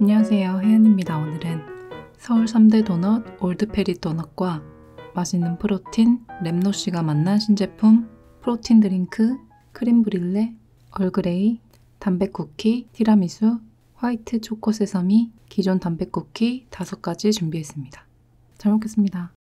안녕하세요. 혜연입니다. 오늘은 서울 3대 도넛 올드페리 도넛과 맛있는 프로틴 랩노쉬가 만난 신제품 protein 드링크 크림 브륄레 얼그레이 단백 쿠키 티라미수 화이트 초코 sesame 기존 단백 쿠키 5가지 준비했습니다. 잘 먹겠습니다.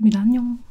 잘 먹었습니다. 안녕.